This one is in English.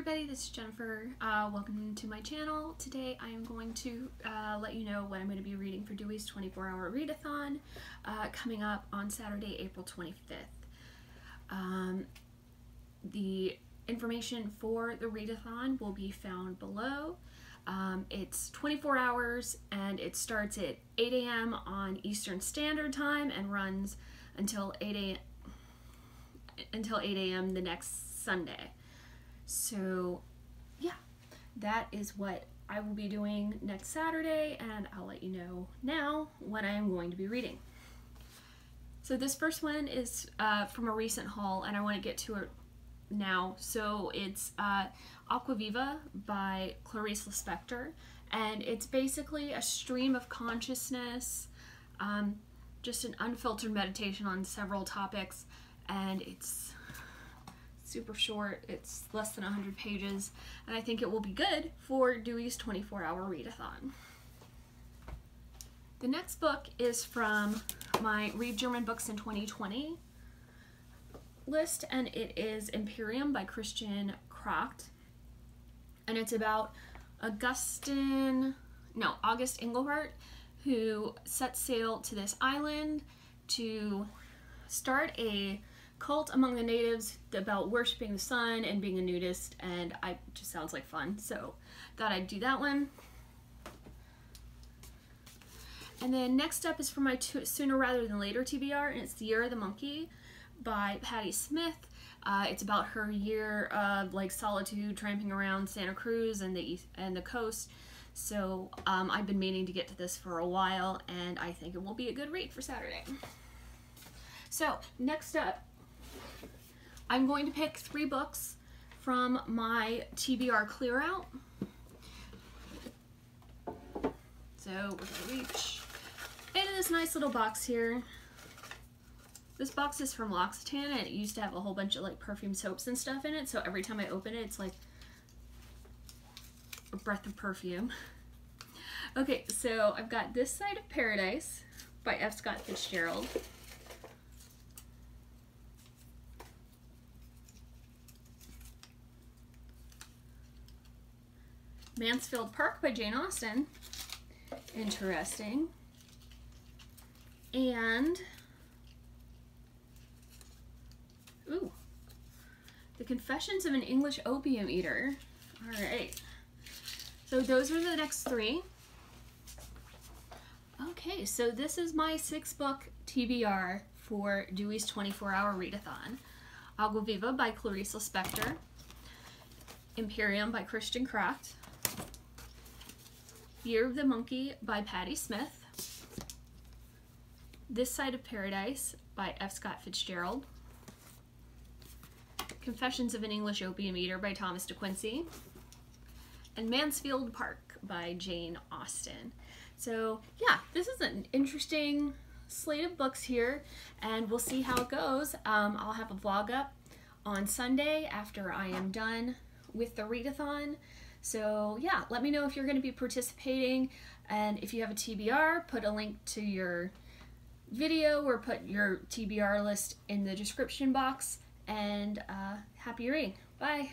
everybody, this is Jennifer. Uh, welcome to my channel. Today I am going to uh, let you know what I'm going to be reading for Dewey's 24-hour readathon uh, coming up on Saturday, April 25th. Um, the information for the readathon will be found below. Um, it's 24 hours and it starts at 8 a.m. on Eastern Standard Time and runs until 8 a.m. until 8 a.m. the next Sunday. So yeah, that is what I will be doing next Saturday and I'll let you know now what I am going to be reading. So this first one is uh, from a recent haul and I want to get to it now. So it's uh, Agua Viva by Clarice Lispector and it's basically a stream of consciousness, um, just an unfiltered meditation on several topics and it's super short. It's less than 100 pages, and I think it will be good for Dewey's 24-hour readathon. The next book is from my Read German Books in 2020 list, and it is Imperium by Christian Kracht. And it's about Augustine, no, August Engelhardt, who sets sail to this island to start a cult among the natives about worshiping the sun and being a nudist, and I just sounds like fun, so thought I'd do that one. And then next up is for my Sooner Rather Than Later TBR, and it's The Year of the Monkey by Patti Smith. Uh, it's about her year of like solitude, tramping around Santa Cruz and the east, and the coast. So um, I've been meaning to get to this for a while, and I think it will be a good read for Saturday. So next up I'm going to pick three books from my TBR clear out. So we're gonna reach into this nice little box here. This box is from L'Occitane and it used to have a whole bunch of like perfume soaps and stuff in it. So every time I open it, it's like a breath of perfume. Okay, so I've got This Side of Paradise by F. Scott Fitzgerald. Mansfield Park by Jane Austen. Interesting. And, ooh, The Confessions of an English Opium Eater. All right. So those are the next three. Okay, so this is my six book TBR for Dewey's 24 hour readathon. Agua Viva by Clarissa Lispector. Imperium by Christian Kracht. Year of the Monkey by Patti Smith. This Side of Paradise by F. Scott Fitzgerald. Confessions of an English Opium Eater by Thomas De Quincey. And Mansfield Park by Jane Austen. So yeah, this is an interesting slate of books here and we'll see how it goes. Um, I'll have a vlog up on Sunday after I am done with the readathon. So yeah, let me know if you're going to be participating and if you have a TBR, put a link to your video or put your TBR list in the description box and uh, happy reading. Bye!